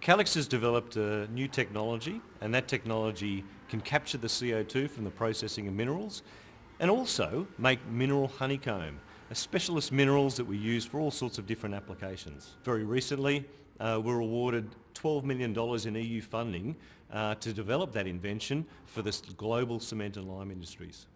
Calix has developed a new technology and that technology can capture the CO2 from the processing of minerals and also make mineral honeycomb, a specialist minerals that we use for all sorts of different applications. Very recently uh, we were awarded $12 million in EU funding uh, to develop that invention for the global cement and lime industries.